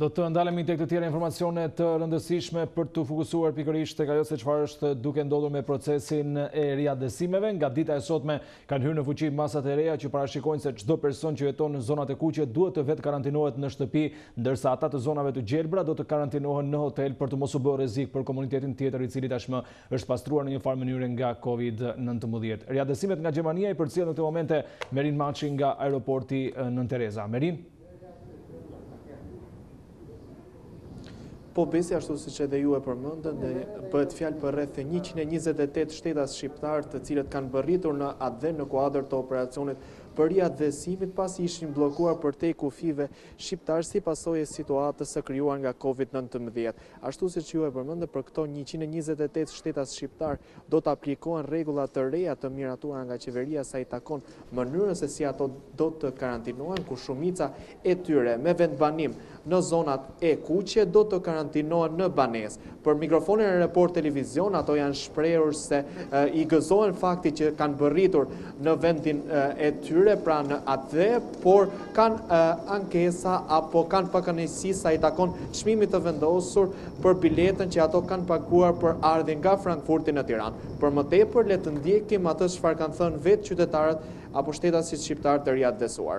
Do të ndalemi tek të tjera informacione të rëndësishme për t'u fokusuar pikërisht tek ajo se çfarë është duke ndodhur me procesin e riatdhesimeve. Nga dita e sotme kanë hyrë në fuqi masat e reja që parashikojnë se çdo person që jeton në zonat e kuqe duhet të vetëkarantinohet në shtëpi, ndërsa ata të zonave të gjelbra do të karantinohen në hotel për të mos u bërë rrezik për komunitetin tjetër i cili tashmë është pastruar në një farë mënyre nga COVID-19. Riatdhesimet nga Gjermania i përcjell në këto momente Merin Maçi nga aeroporti Nënë Tereza. Merin? Po Besi ashtu siç edhe ju e përmendët, bëhet fjalë për rreth 128 shtetas shqiptarë të cilët kanë mbërritur në atdhe në kuadër të operacionit për riatdhesimit pasi ishin bllokuar përtej kufijve shqiptarë si pasojë e situatës së krijuar nga Covid-19. Ashtu siç ju e përmendët për këto 128 shtetas shqiptarë Do të aplikohen rregulla të reja të miratuara nga qeveria sa i takon mënyrës se si ato do të karantinohen, ku shumica e tyre me vendbanim në zonat e kuqe do të karantinohen në banesë. Për mikrofonin e Report Televizion ato janë shprehur se i gëzohen faktit që kanë mbërritur në vendin e tyre, pra në atdhe, por kanë ankesa apo kanë pakënaqësi sa i takon çmimit të vendosur për biletën që ato kanë paguar për ardhjen nga Frankfurti në Tiranë. Për më tepër, le të ndjekim atë çfarë kanë thënë vetë qytetarët apo shtetasit shqiptarë të riatdhesuar.